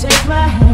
take my hand.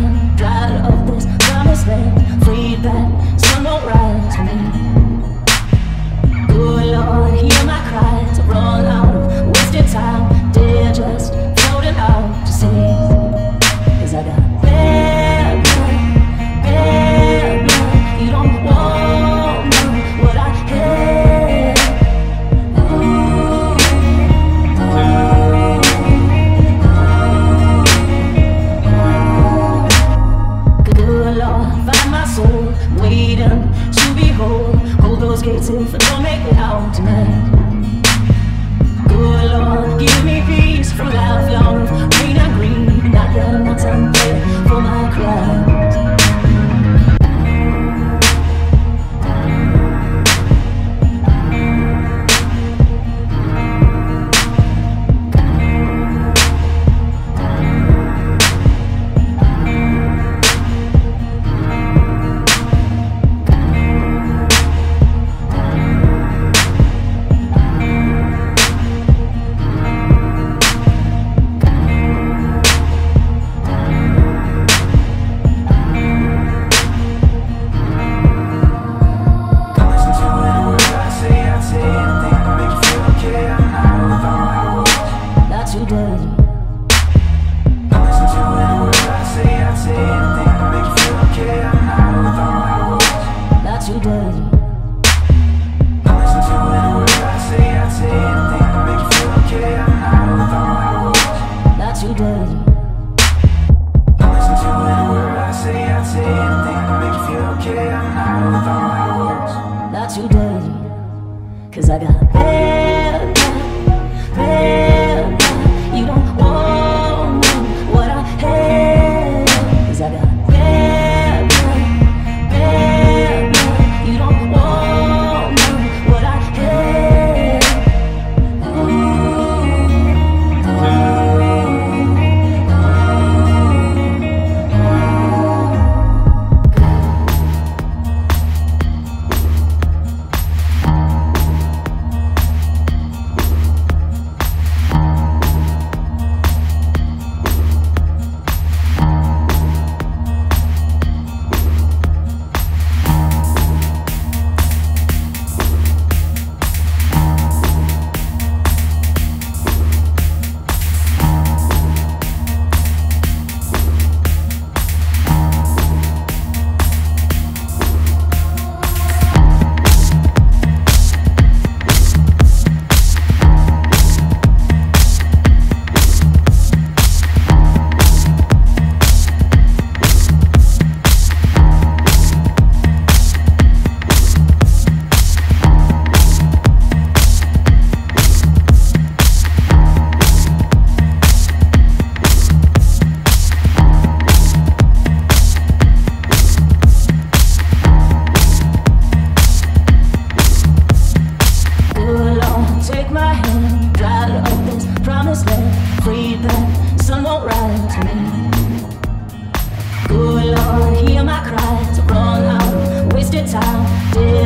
I got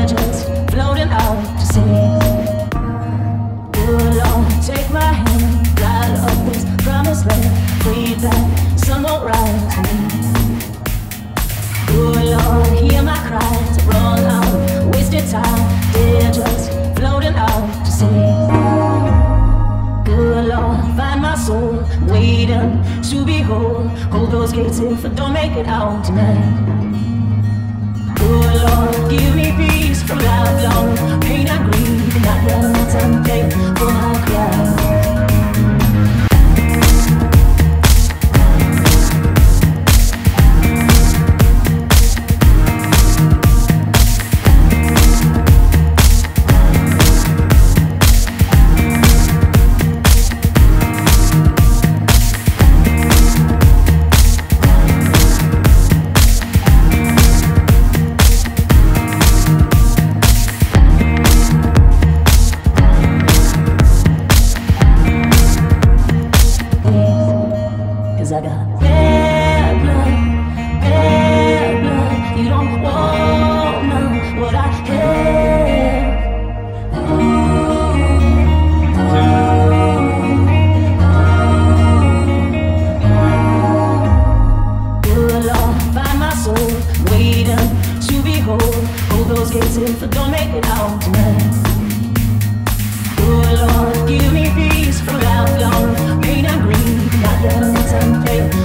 just floating out to sea. Good Lord, take my hand, up this promised land. Won't rise me. Hear my run out, wasted time, floating out to sea. Find my soul, waiting to behold. Hold those gates if I don't make it out tonight. Pain and grief. Not me template for my cries. Make it out tonight. Good Lord, give me peace from lifelong pain and grief. Let me template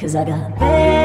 Cause I got